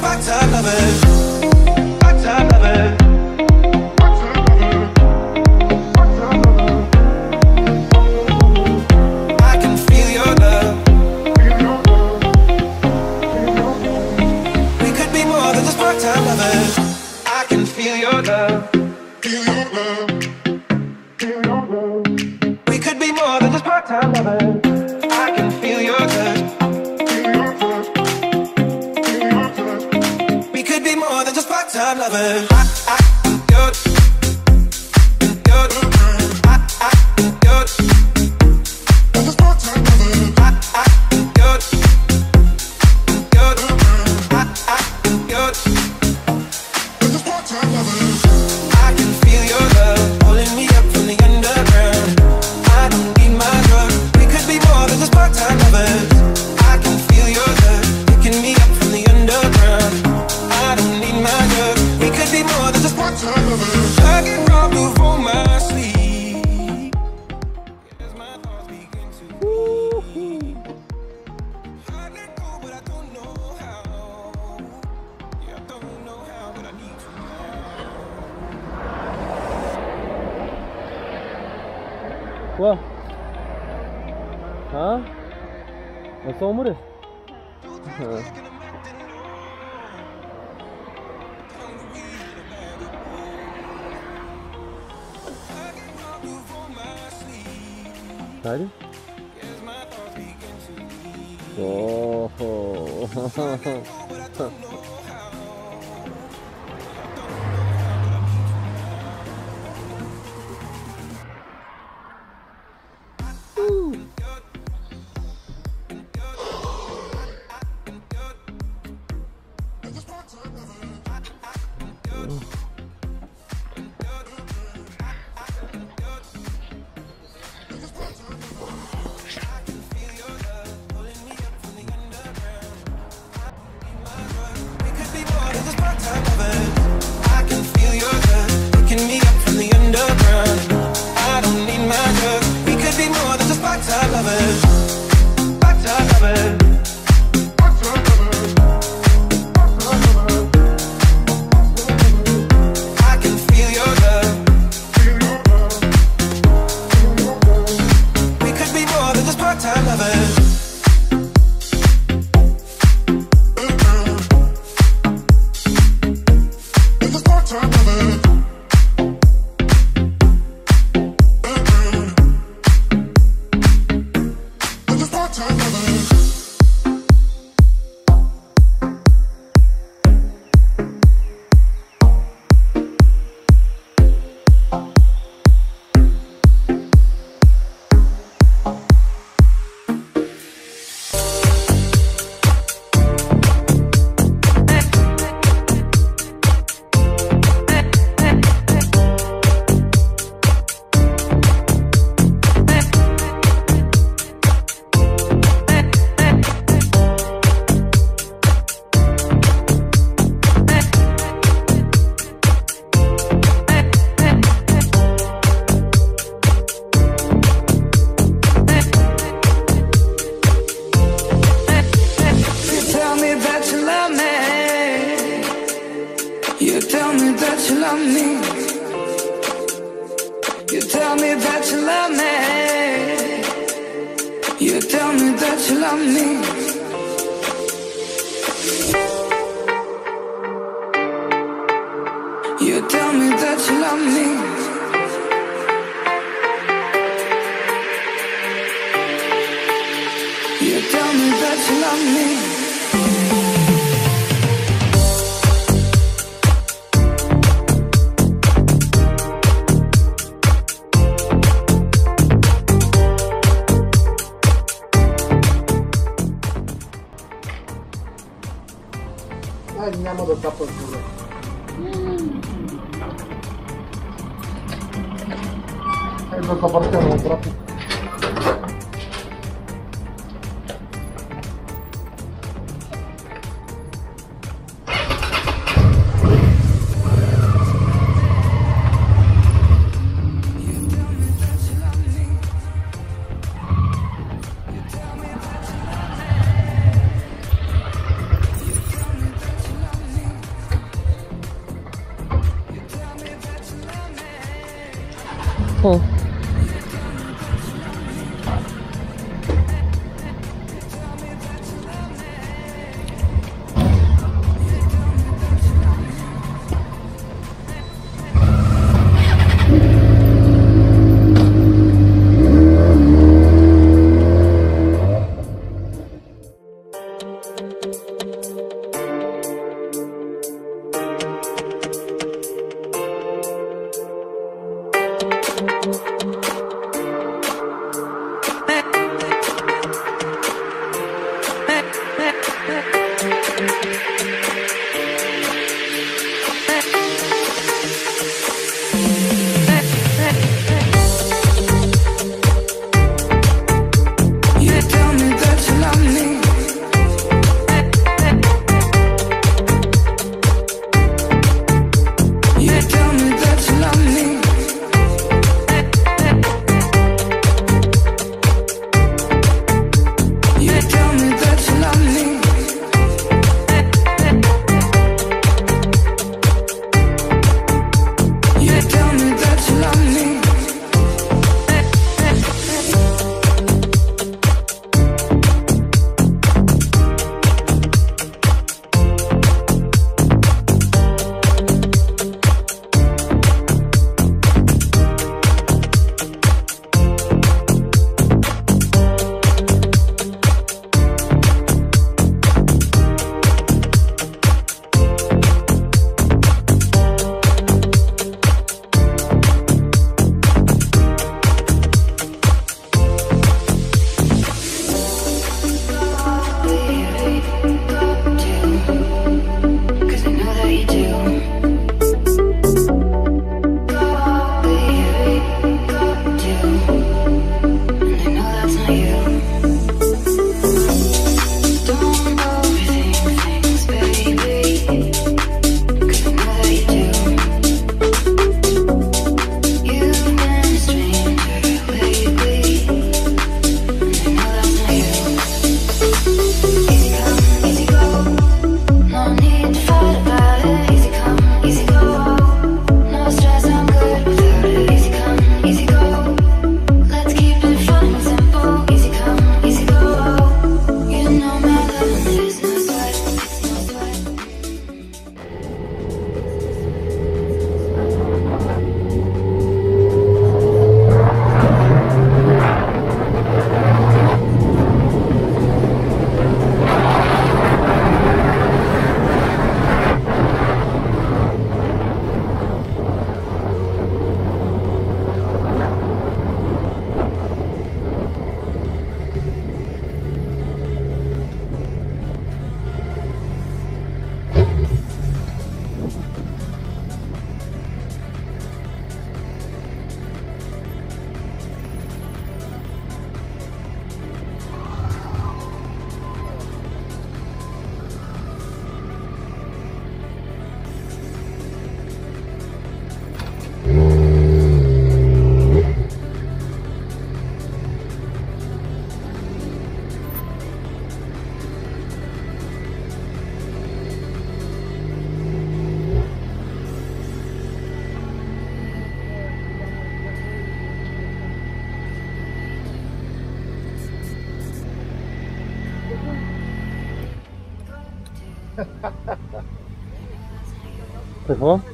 back to heaven. Ha? Nasıl omuru? Hadi. Oh. 어. Por.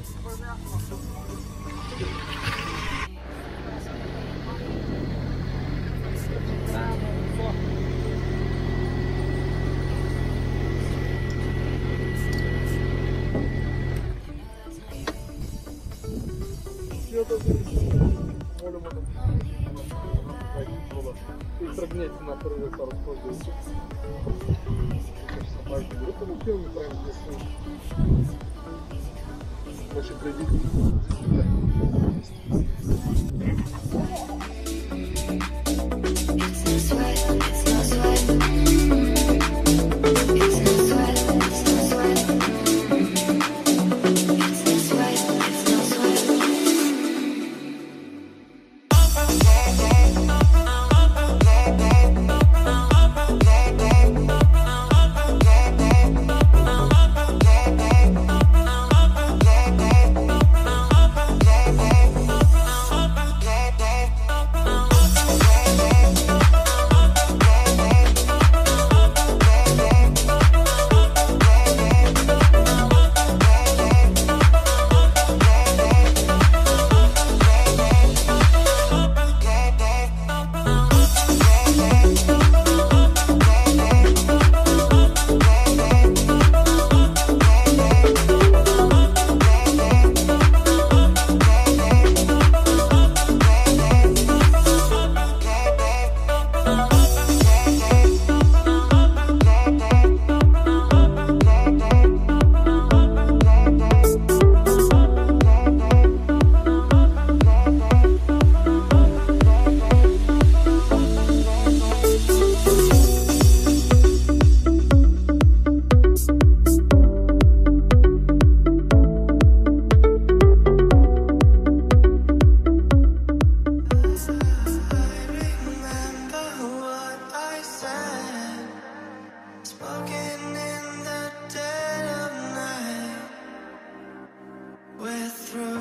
breath through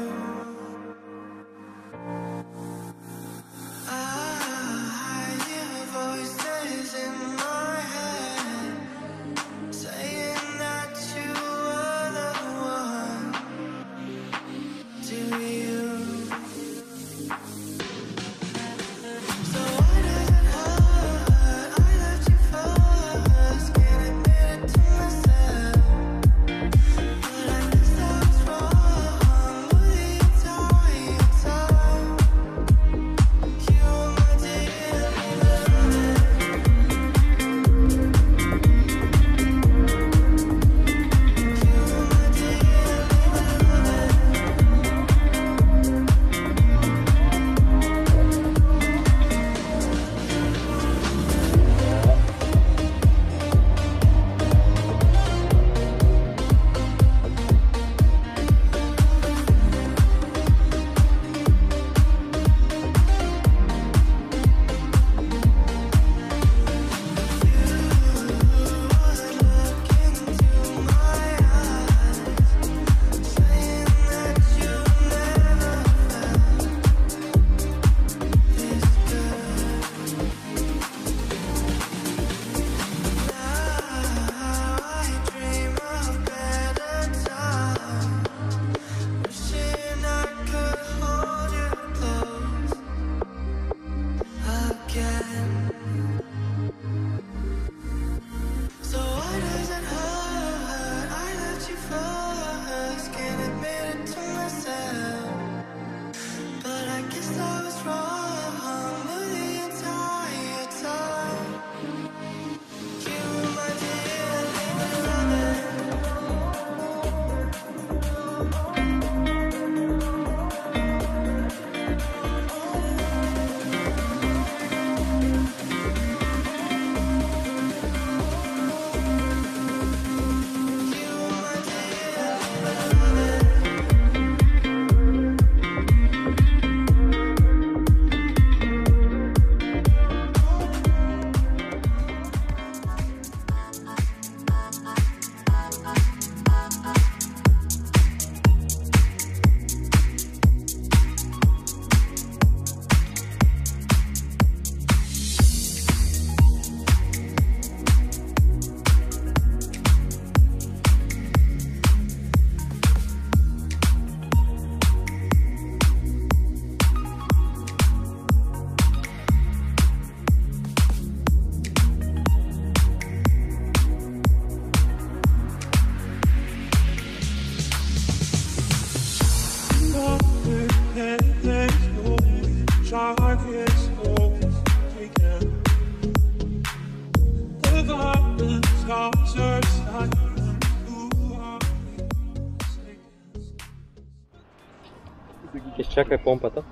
pompa ta?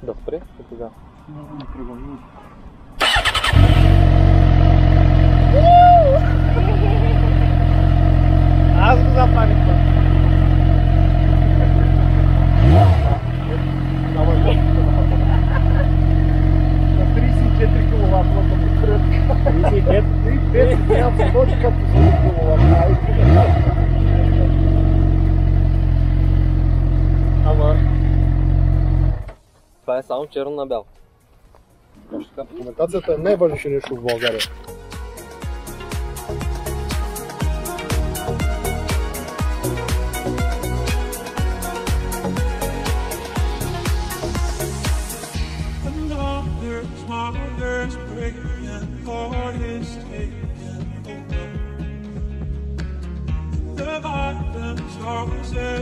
Do spre? Nu, nu, nu, nu, Казвам черно на бяло. Комуникацията не върши нещо в България.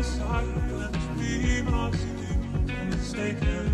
silence, we must be mistaken.